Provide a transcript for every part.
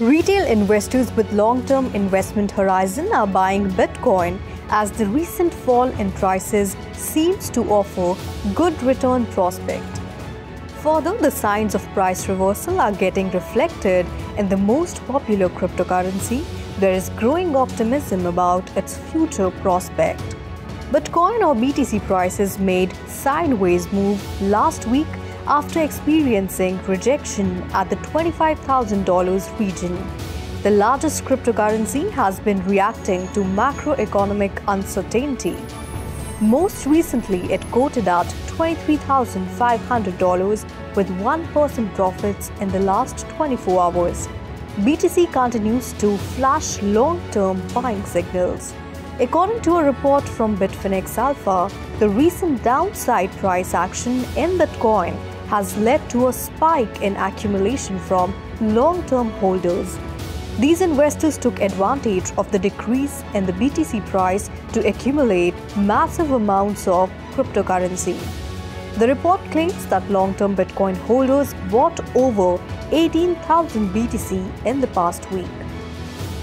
Retail investors with long-term investment horizon are buying Bitcoin as the recent fall in prices seems to offer good return prospect. Further, the signs of price reversal are getting reflected in the most popular cryptocurrency. There is growing optimism about its future prospect. Bitcoin or BTC prices made sideways move last week after experiencing rejection at the $25,000 region. The largest cryptocurrency has been reacting to macroeconomic uncertainty. Most recently, it quoted at $23,500 with 1% profits in the last 24 hours. BTC continues to flash long term buying signals. According to a report from Bitfinex Alpha, the recent downside price action in Bitcoin has led to a spike in accumulation from long term holders. These investors took advantage of the decrease in the BTC price to accumulate massive amounts of cryptocurrency. The report claims that long term Bitcoin holders bought over 18,000 BTC in the past week.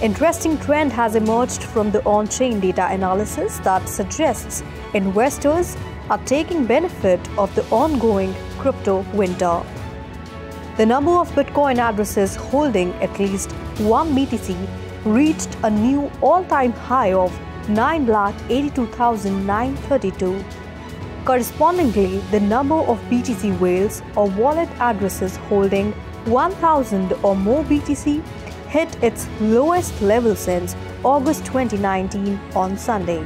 Interesting trend has emerged from the on-chain data analysis that suggests investors are taking benefit of the ongoing crypto winter. The number of Bitcoin addresses holding at least 1 BTC reached a new all-time high of 9,82,932. Correspondingly, the number of BTC whales or wallet addresses holding 1000 or more BTC hit its lowest level since August 2019 on Sunday.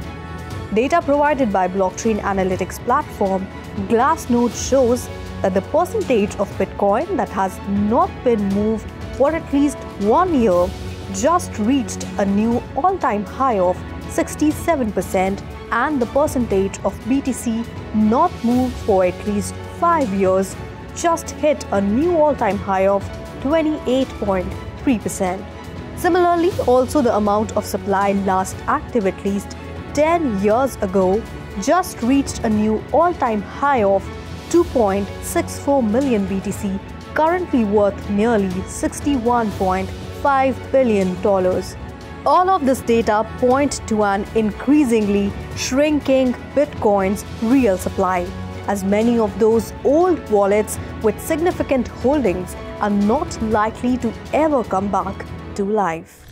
Data provided by blockchain analytics platform Glassnode shows that the percentage of Bitcoin that has not been moved for at least one year just reached a new all time high of 67%, and the percentage of BTC not moved for at least five years just hit a new all time high of 28.3%. Similarly, also the amount of supply last active at least 10 years ago just reached a new all time high of 2.64 million BTC, currently worth nearly $61.5 billion. All of this data point to an increasingly shrinking Bitcoin's real supply, as many of those old wallets with significant holdings are not likely to ever come back to life.